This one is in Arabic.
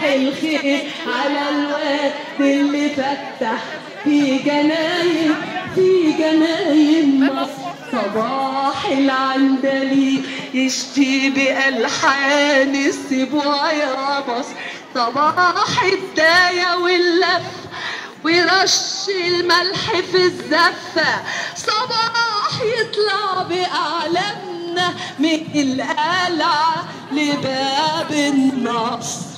صباح الخير على الواد اللي فتح في جناين في جناين مصر صباح العندلي يشتي بألحان السبوع يا مصر صباح الداية واللف ورش الملح في الزفة. صباح يطلع بأعلامنا من القلعة لباب النصر